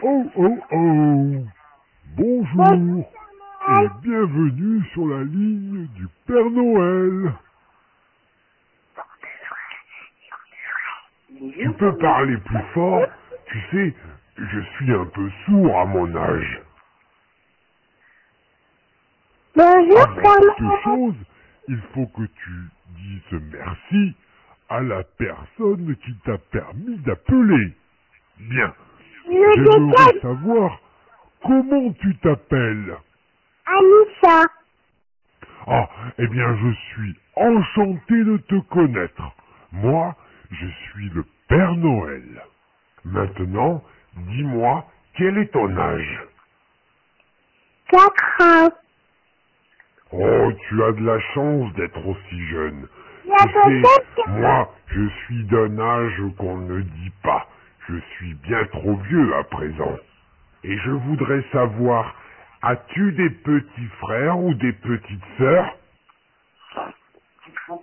Oh oh oh Bonjour et bienvenue sur la ligne du Père Noël. Tu peux parler plus fort Tu sais, je suis un peu sourd à mon âge. Bonjour, Avant toute chose, il faut que tu dises merci à la personne qui t'a permis d'appeler. Bien. Je J'aimerais savoir comment tu t'appelles. Anissa. Ah, eh bien, je suis enchanté de te connaître. Moi, je suis le Père Noël. Maintenant, dis-moi, quel est ton âge? 4 ans. Oh, tu as de la chance d'être aussi jeune. Tu sais, moi, je suis d'un âge qu'on ne dit pas. Je suis bien trop vieux à présent. Et je voudrais savoir, as-tu des petits frères ou des petites sœurs?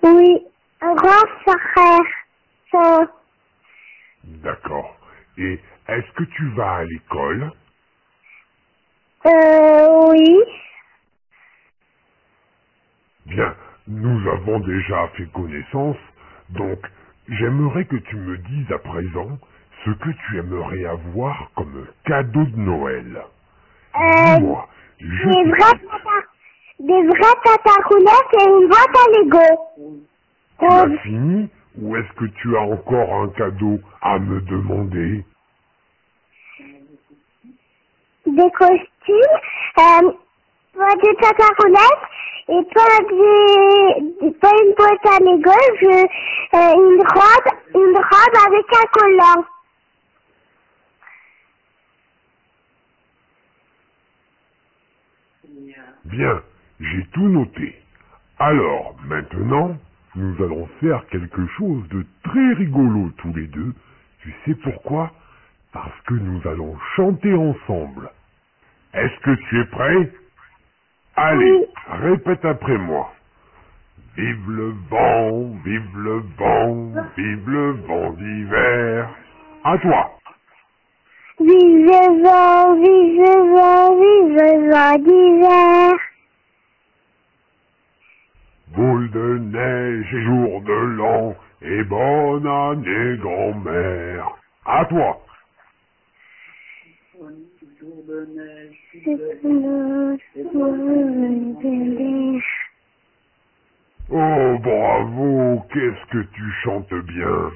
Oui, un grand frère. D'accord. Et est-ce que tu vas à l'école? Euh, oui. Bien, nous avons déjà fait connaissance, donc j'aimerais que tu me dises à présent ce que tu aimerais avoir comme cadeau de Noël. Euh, Dis-moi, je des vrais tata, des vrais tata roulettes et une boîte à Lego. Tu as Euh, fini ou est-ce que tu as encore un cadeau à me demander? Des costumes, euh, pas de tata roulettes et pas des, pas une boîte à Lego, je, euh, une robe, une robe avec un collant. Bien, j'ai tout noté. Alors, maintenant, nous allons faire quelque chose de très rigolo tous les deux. Tu sais pourquoi? Parce que nous allons chanter ensemble. Est-ce que tu es prêt? Allez, répète après moi. Vive le vent, vive le vent, vive le vent d'hiver. À toi. Vive le vent, vive le vent, vent d'hiver. Boule de neige et jour de l'an, et bonne année grand-mère. À toi. Oh, bravo, qu'est-ce que tu chantes bien.